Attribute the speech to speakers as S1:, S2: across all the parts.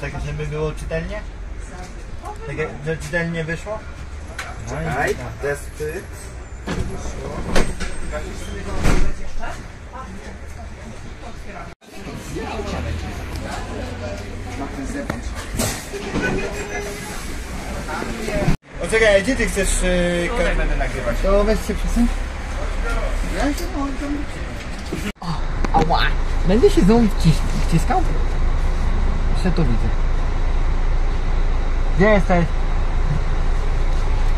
S1: tak żeby było czytelnie? Tak że czytelnie wyszło?
S2: Czekaj, testy.
S1: O czekaj, gdzie ty chcesz... Yy,
S2: Tutaj będę nagrywać.
S1: To weź się przesuń.
S3: Ja się mam będę się znowu wciskał? все
S1: то видит.
S3: Где стоит?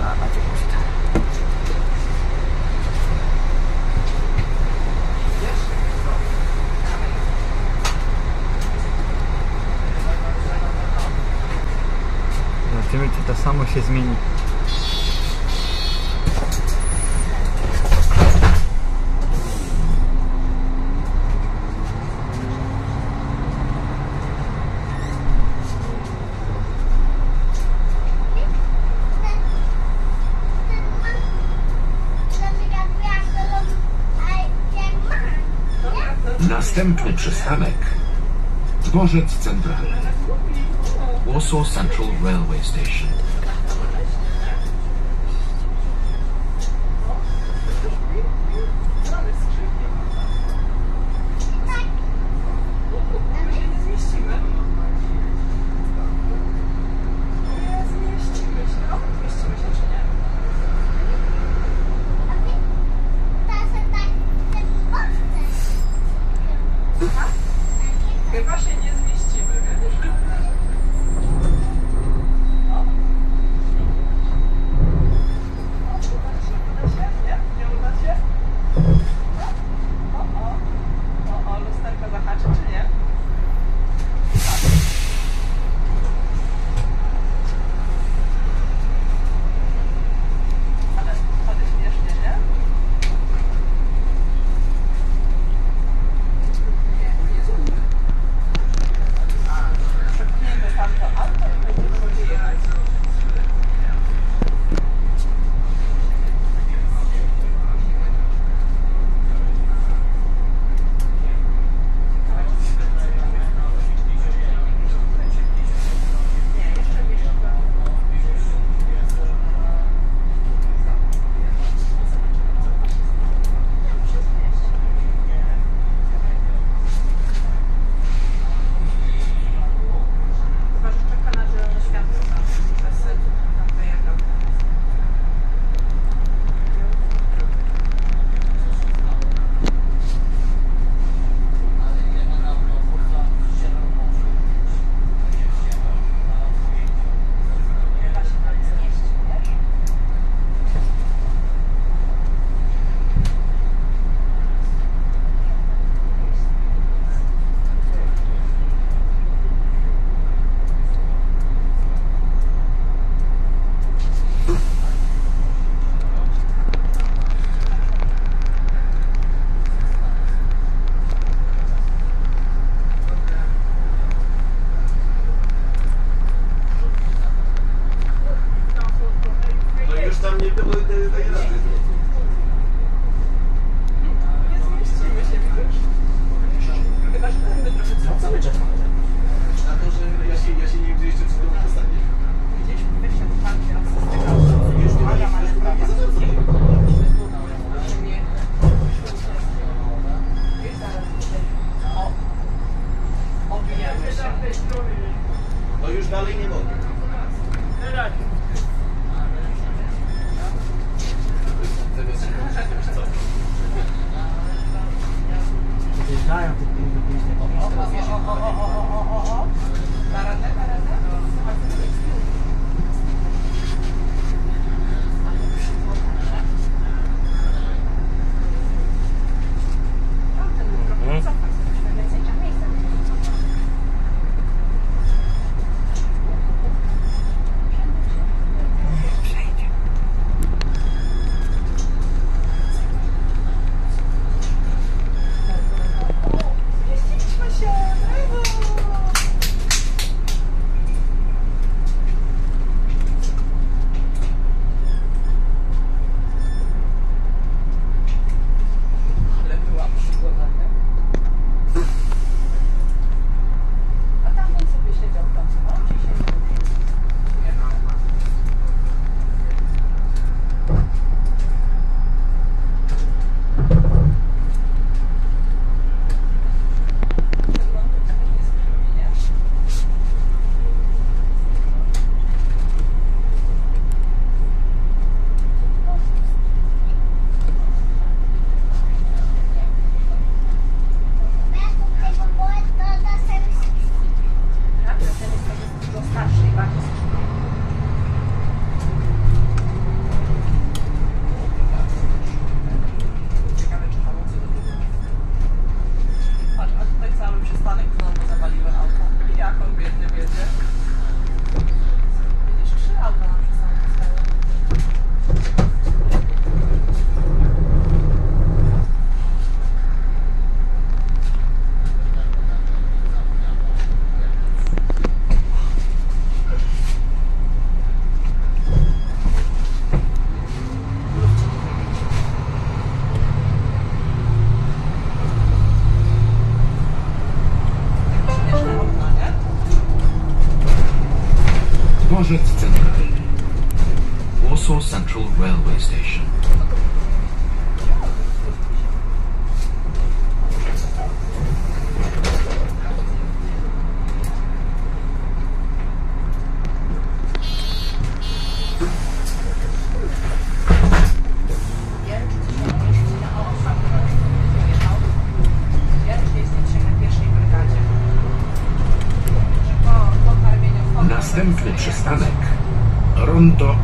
S3: А,
S1: нафиг будет. Смотрите, это самых изменений.
S4: Następny przystanek. Dworzec Centralny. Warsaw Central Railway Station.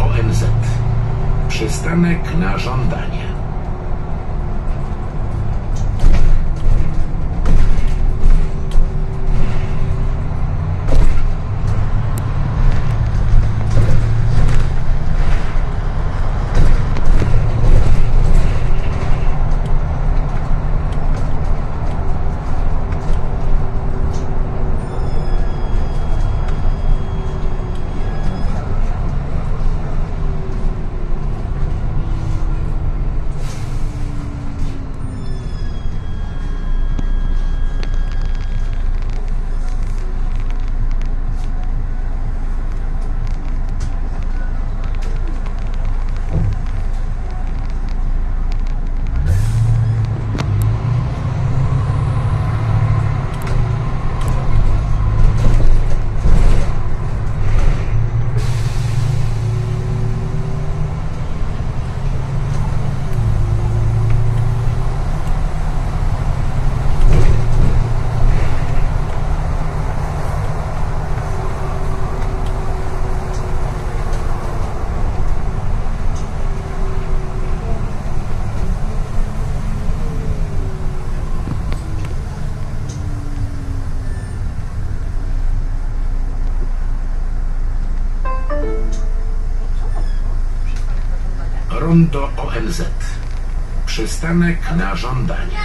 S5: ONZ. Przystanek na żądanie. ONZ. Przystanek na żądanie.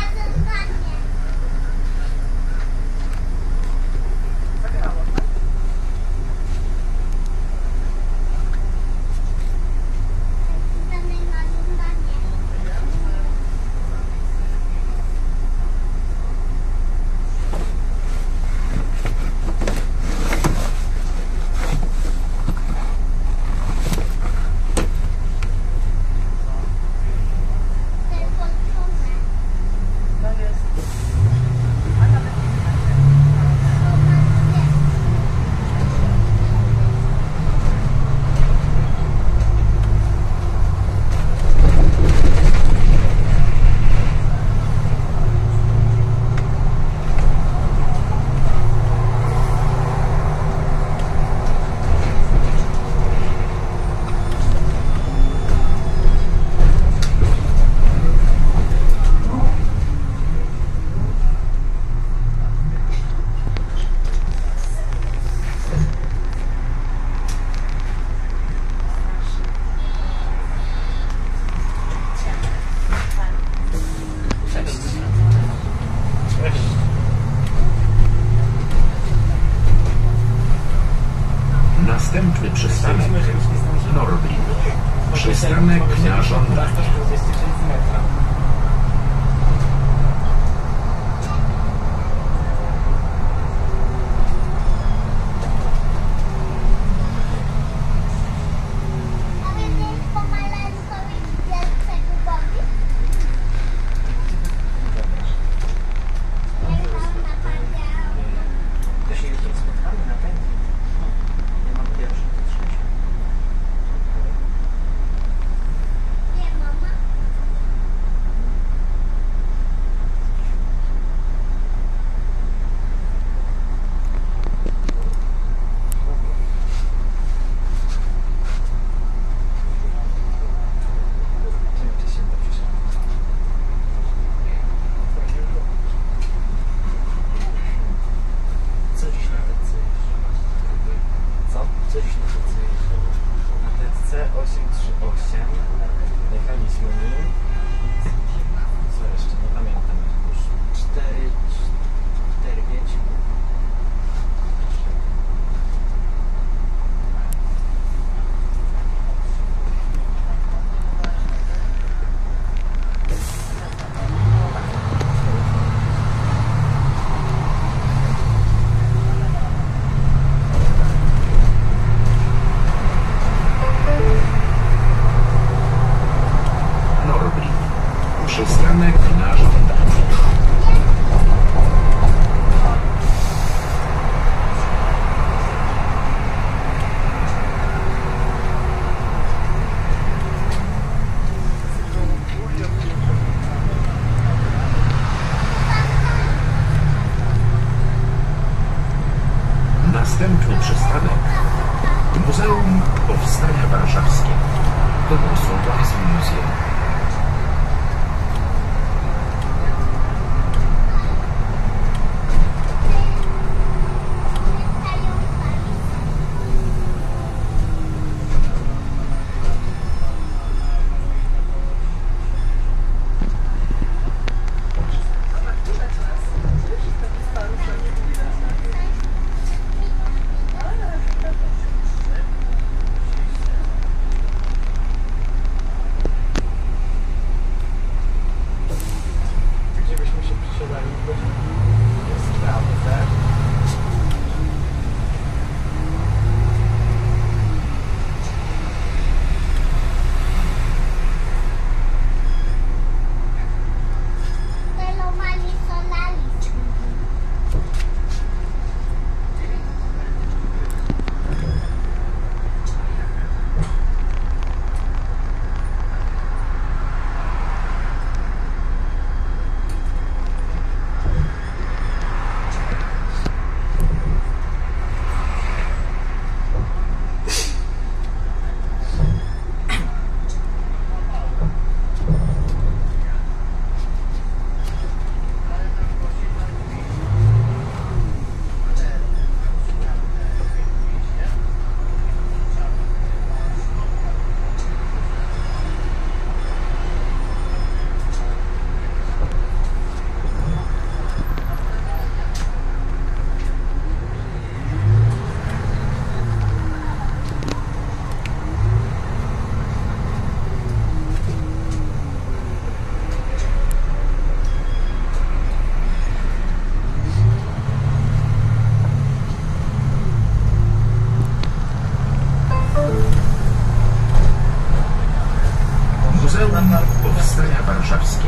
S4: Ayrılanlar ofiste Yaparışevski.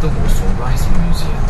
S4: The Warsaw Rising Museum.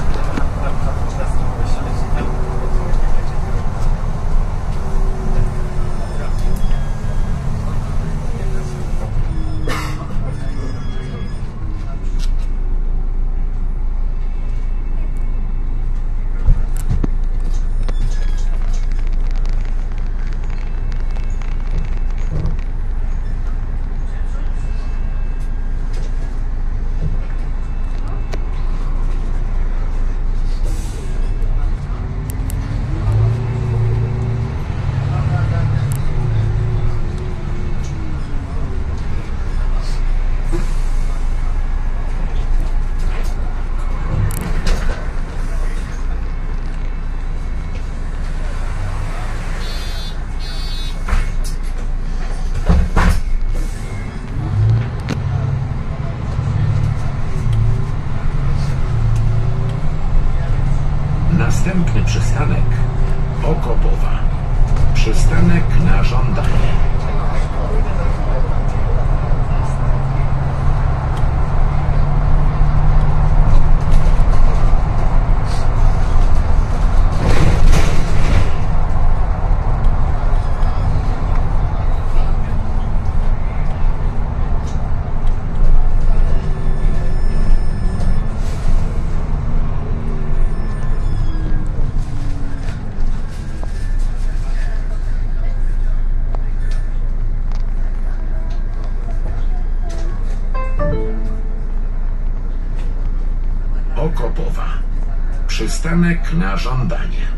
S4: Przystanek na żądanie.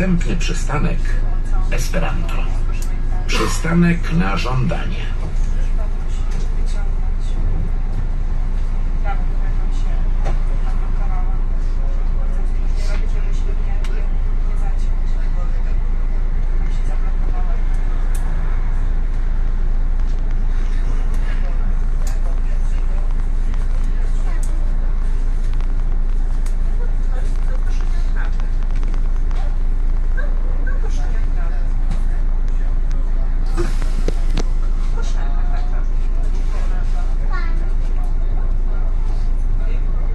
S6: Następny przystanek Esperanto. Przystanek na żądanie.
S4: wyciągnąć. Prawą ręką się zablokowała. Bardzo ostrożnie robię, żeby się nie, nie, nie zaciąć. Tam się zablokowała. No proszę nie naprawdę. Proszę, tak, tak, tak.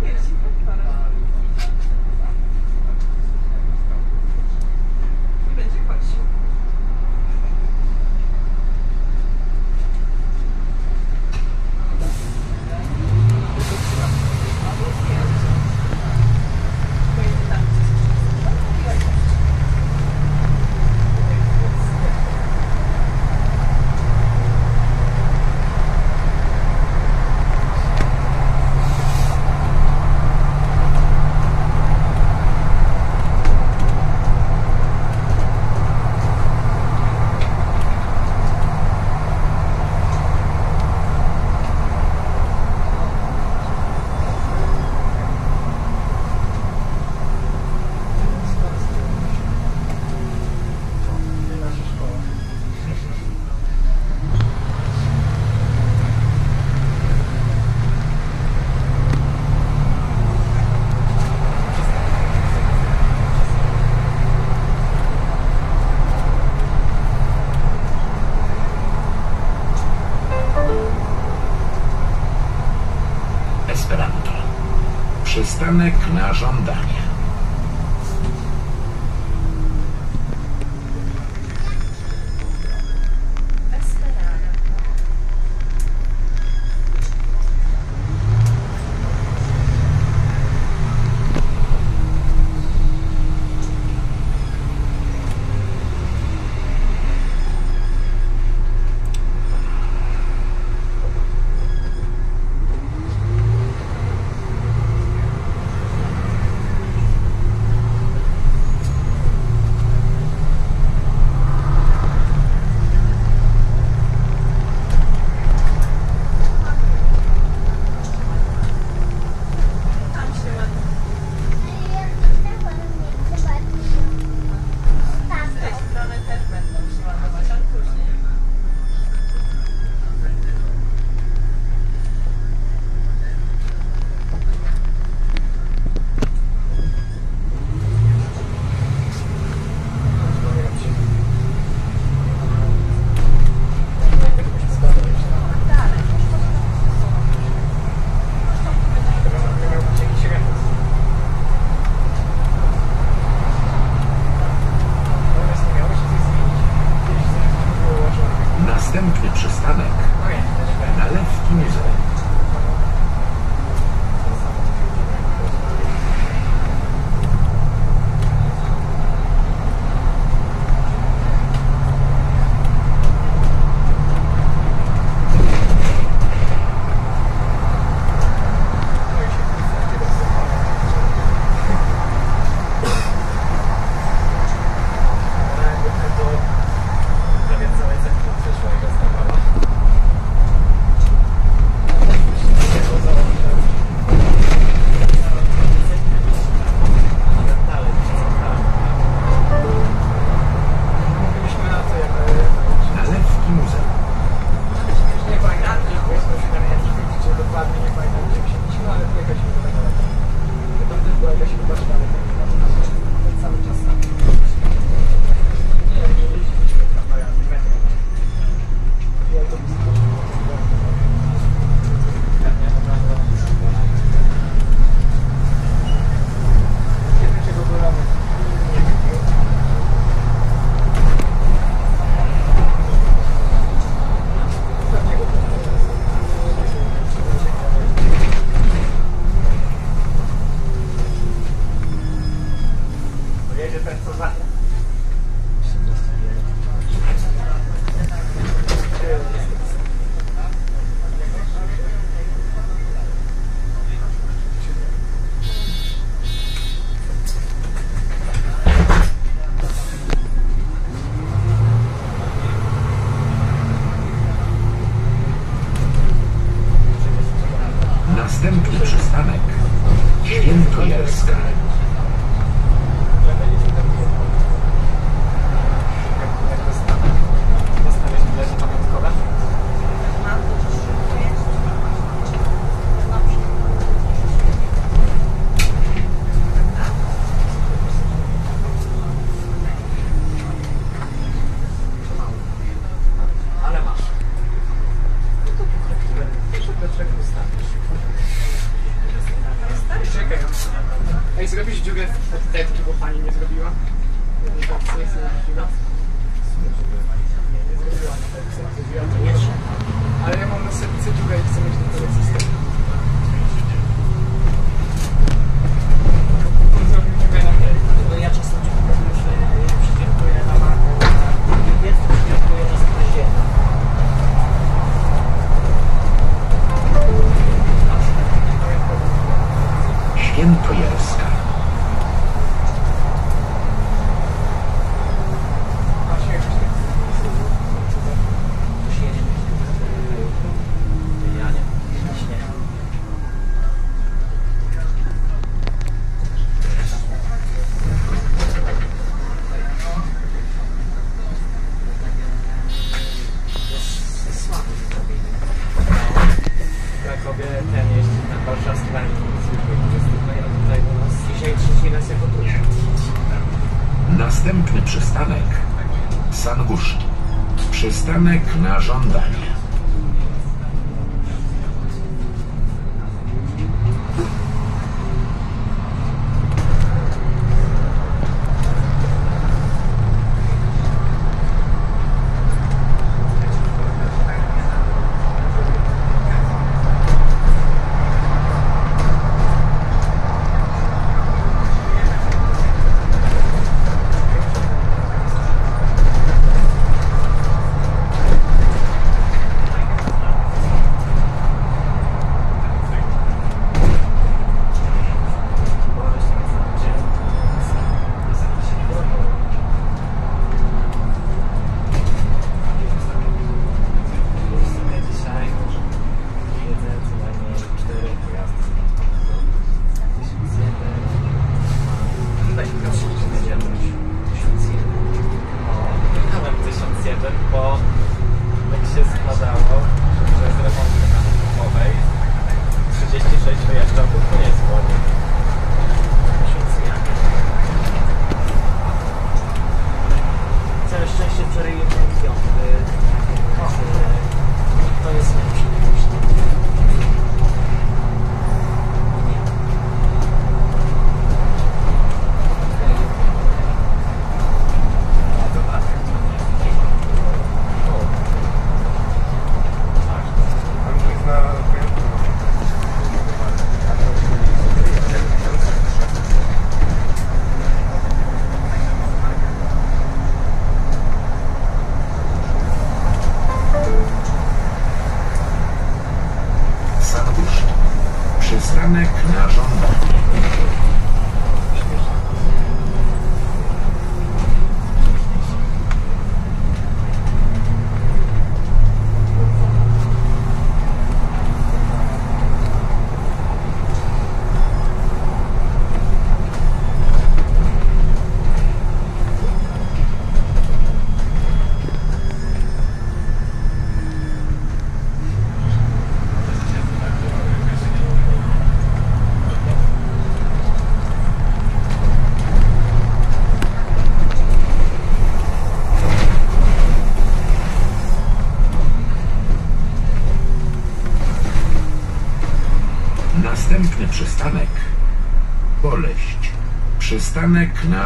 S4: Jest inspektorem. I będzie płacił. Pojedzie tam, gdzie jest
S7: Nie nasza szkoła.
S6: Esperanto. Przystanek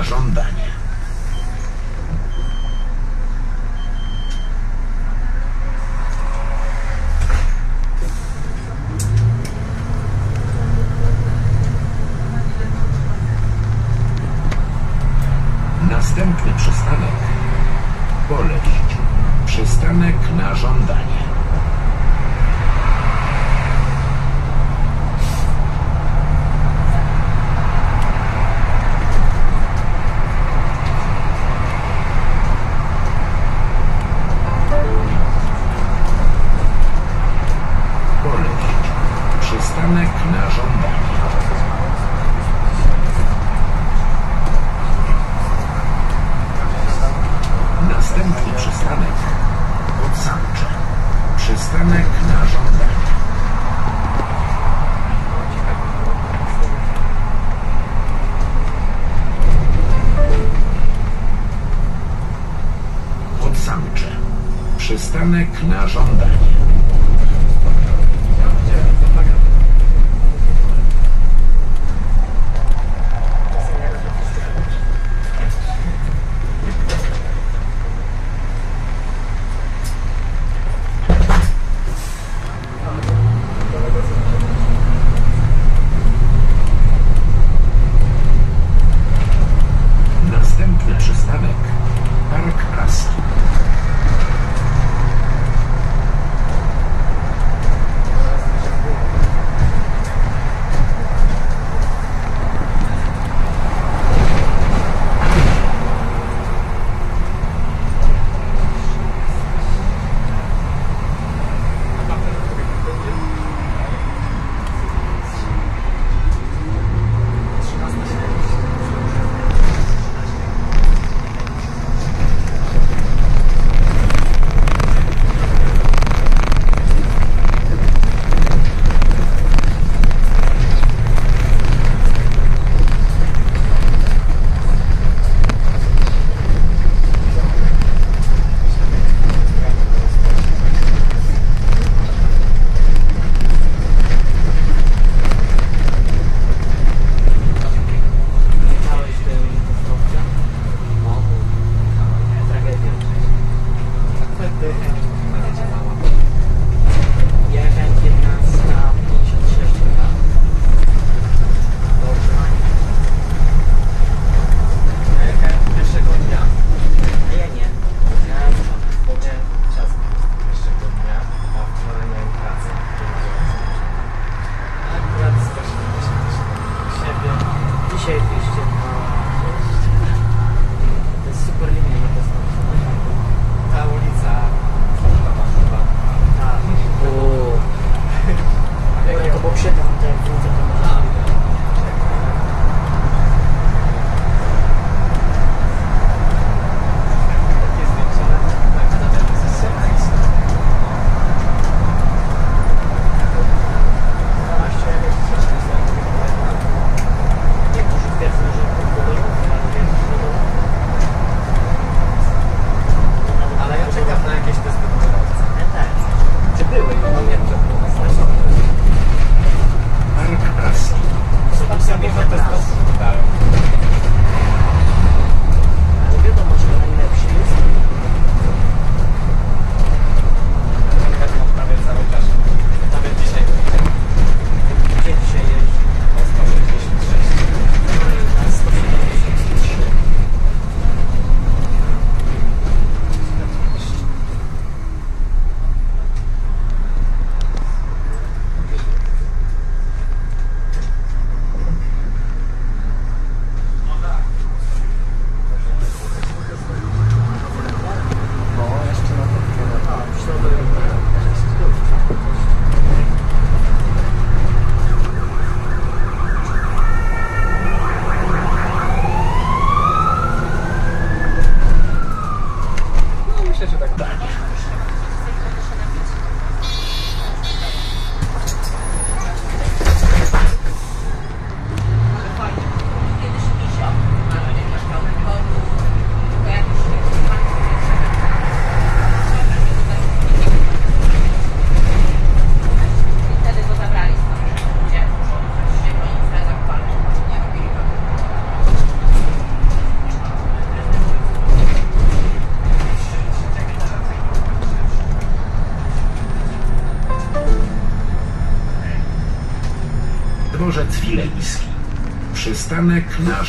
S4: Przystanek Przystanek na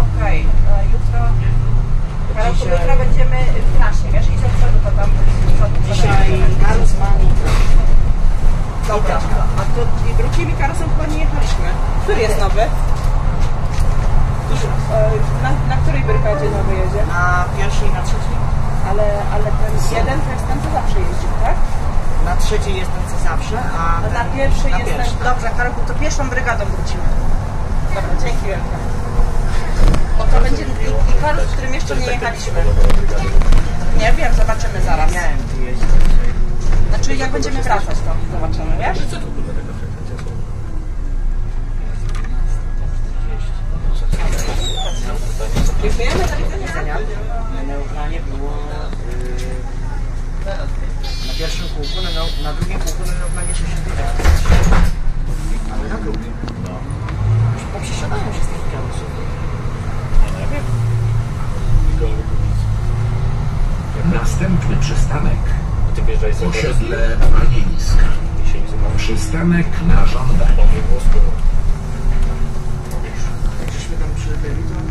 S4: Okej, e, jutro...
S5: Dzisiaj-
S4: jutro będziemy w trasie, wiesz, i do przodu to tam... przodu co
S5: Dzisiaj nitro.
S4: Dobra, a to i drugimi chyba nie jechaliśmy. Który jest nowy? E, Na, na której brygadzie nowy jedzie?
S5: Na pierwszej i na trzeciej.
S4: Ale, ale ten jeden to jest ten, co zawsze jeździł, tak?
S5: Na trzeciej jest ten co zawsze, a
S4: na
S5: ten-
S4: pierwszej
S5: na
S4: jest ten...
S5: pierwszej.
S4: Dobrze, Karol, to pierwszą brygadą wrócimy. Dobra, dzięki wielkie. Bo to będzie i, i Karus, z którym jeszcze nie jechaliśmy. Nie wiem, zobaczymy zaraz. Znaczy, jak będziemy wracać, to zobaczymy, wiesz? Dziękujemy, do widzenia.
S5: Na neutralnie było yy, na pierwszym kółku, na, drugim kółku na neutralnie 69. Ale na drugim. No. Poprzesiadają się z tych kierowców.
S8: Następny przystanek.
S9: Ty wjeżdżaj sobie
S8: osiedle Panieńska. Przystanek na żądanie.
S5: Tam przybyli, to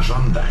S5: Przystanek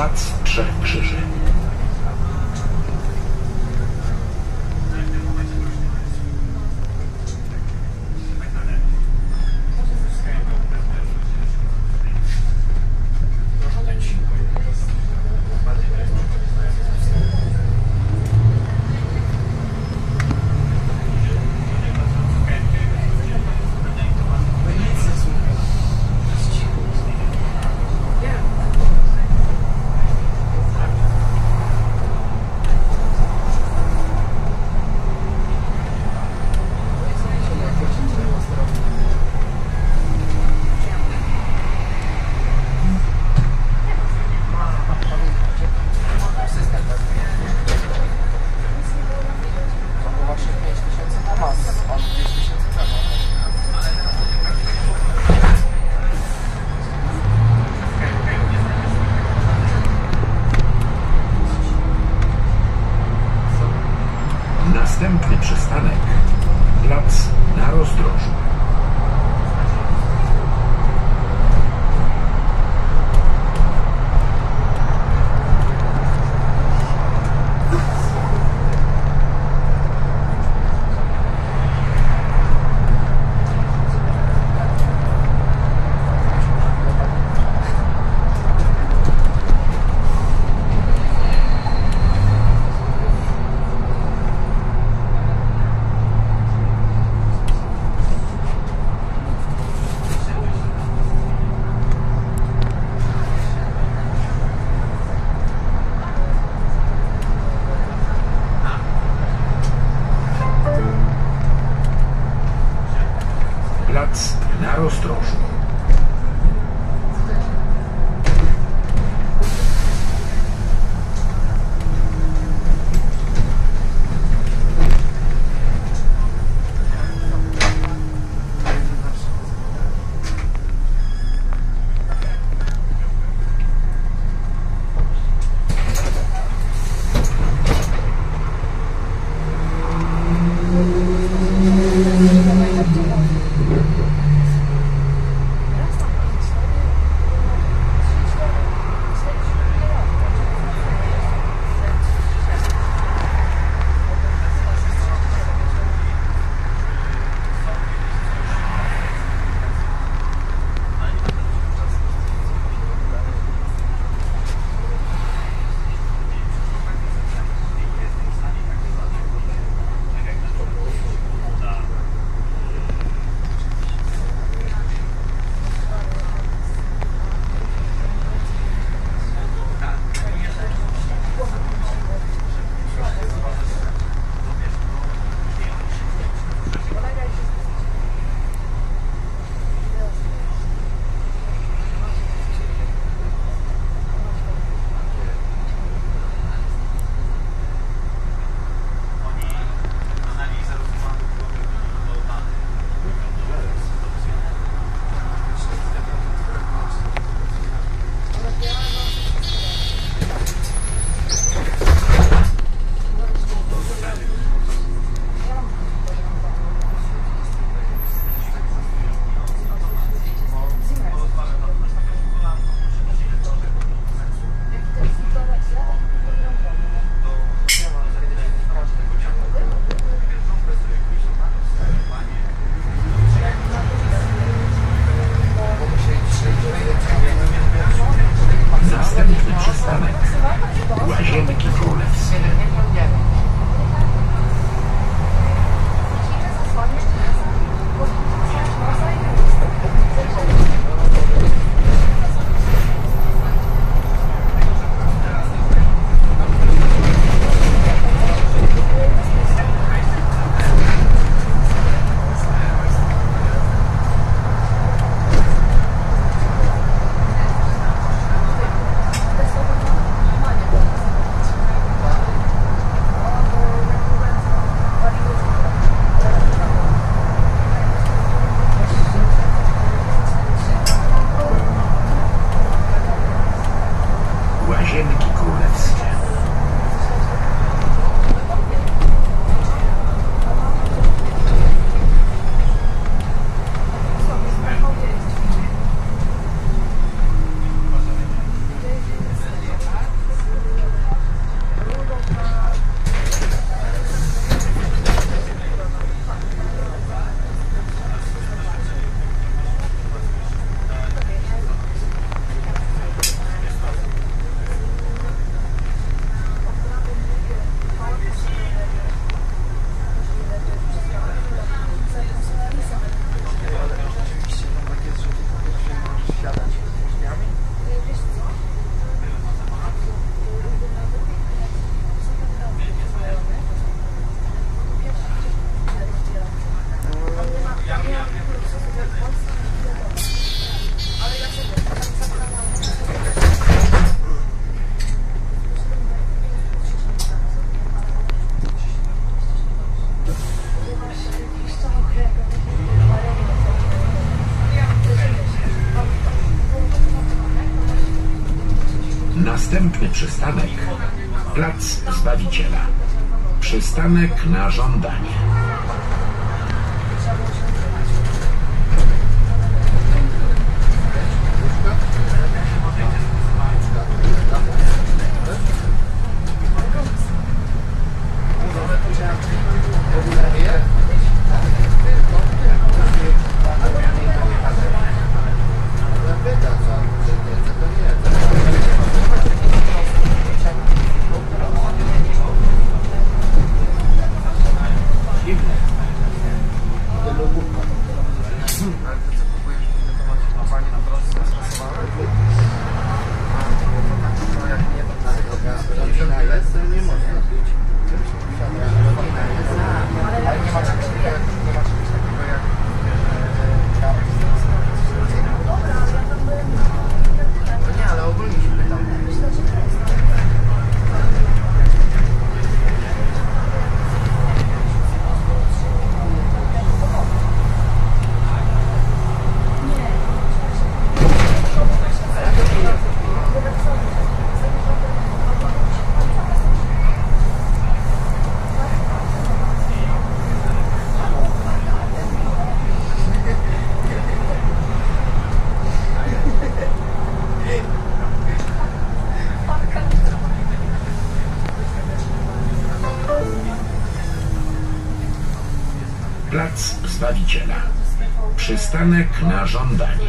S4: Plac Trzech Krzyży. przystanek Plac Zbawiciela. Przystanek na żądanie. piosenek na żądanie.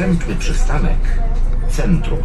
S4: Następny przystanek Centrum.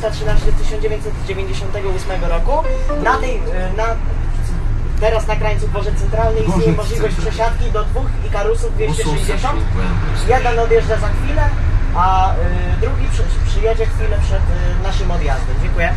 S5: 313 1998 roku. Na tej, e, na, teraz na krańcu Dworzec Centralny istnieje możliwość przesiadki do dwóch Ikarusów 260. Jeden odjeżdża za chwilę, a y, drugi przy, przyjedzie chwilę przed y, naszym odjazdem. Dziękuję.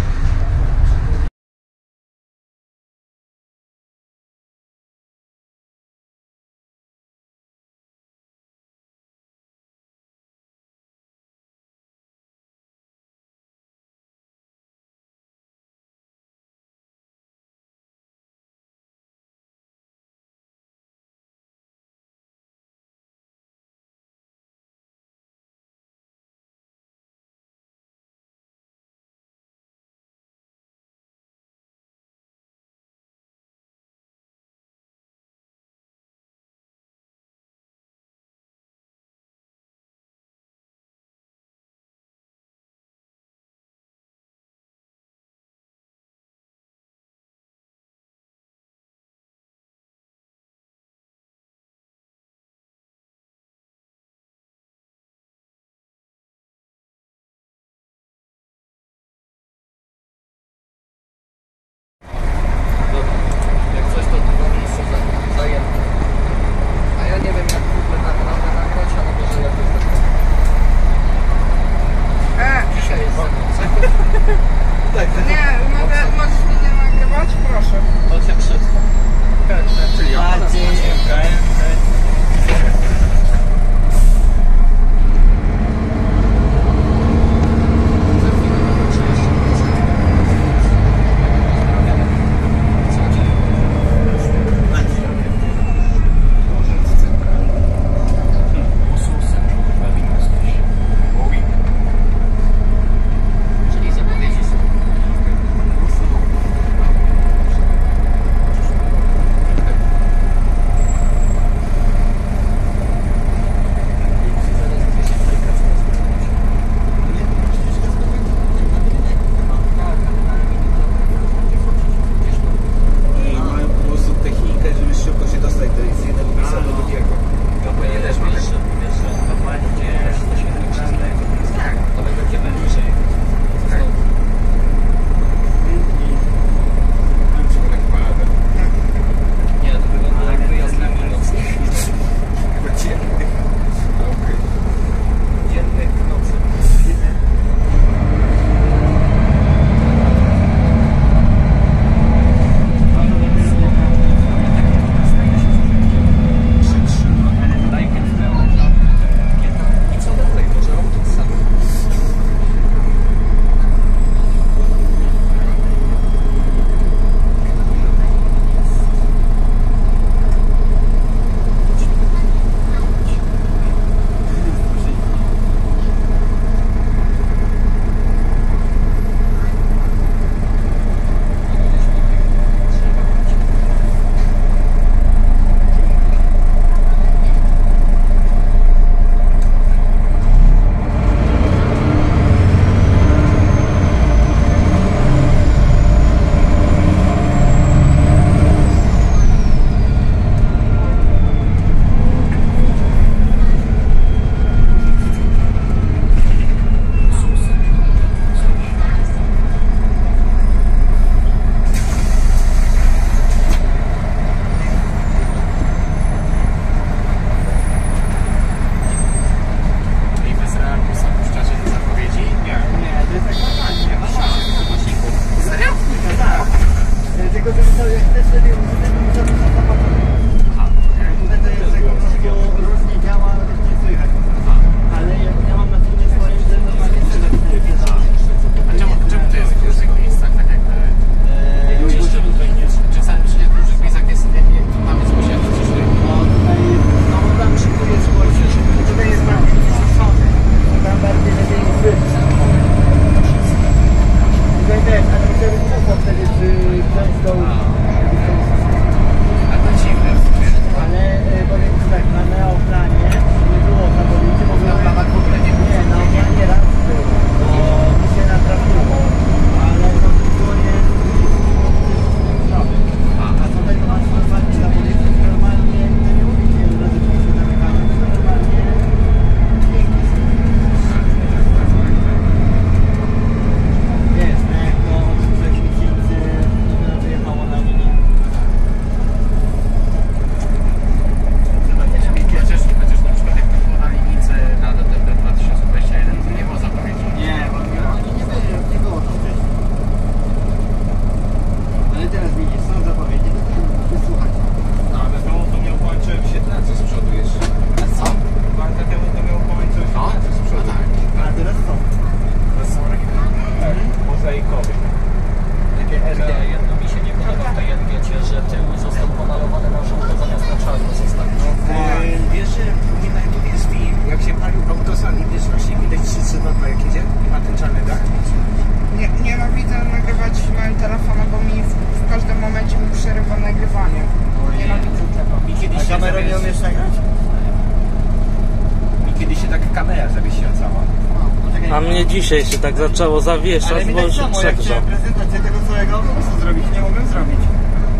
S10: Dzisiaj się tak zaczęło zawieszać, bo
S1: tak
S10: się
S1: samo, jak chciałem prezentację tego całego autobusu zrobić, nie mogłem zrobić.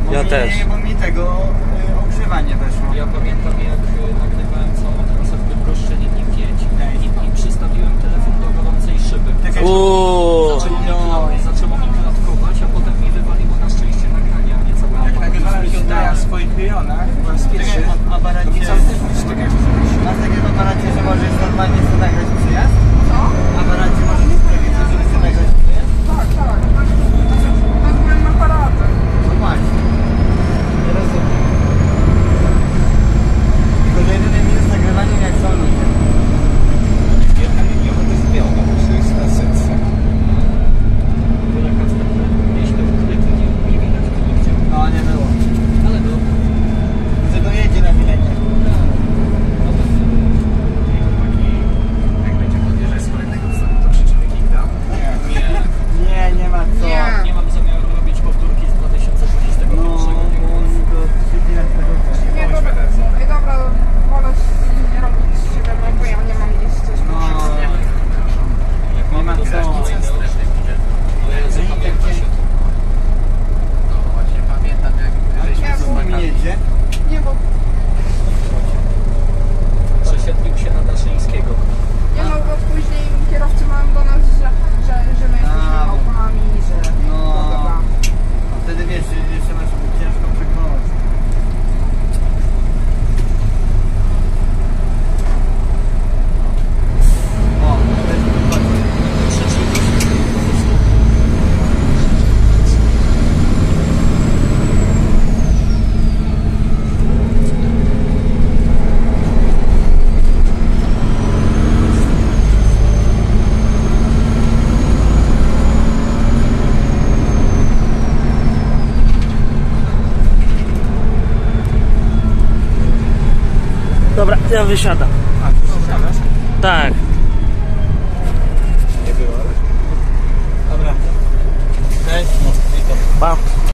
S1: Bo
S10: Ja
S1: mi,
S10: też.
S1: Bo mi tego y, ogrzewanie weszło.
S3: Ja pamiętam jak y, nagrywałem całą trasę w Bydgoszczy linii 5 i, i przystawiłem telefon do gorącej szyby.
S10: Uuu,
S3: Zaczęło mi, zaczęło mi klatkować, a potem mi wywaliło na szczęście nagranie, a nie całe
S2: Jak nagrywałem Hyundai w swoich rejonach, byłem z pierwszy,
S1: Czekaj, w
S2: to
S1: aparacie,
S2: mi cały tak
S1: takie w aparacie, że możesz normalnie sobie nagrać przyjazd?
S8: Co?
S1: Aparacie
S8: ja
S10: wysiadam.